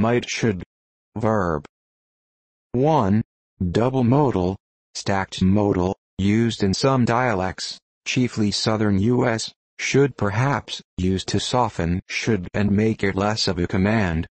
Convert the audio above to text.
might should. Verb 1. Double modal, stacked modal, used in some dialects, chiefly southern U.S., should perhaps, used to soften should and make it less of a command,